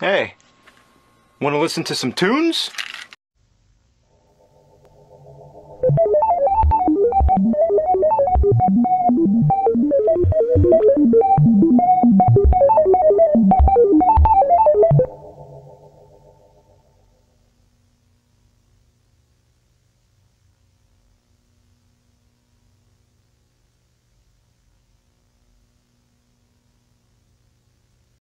Hey, want to listen to some tunes?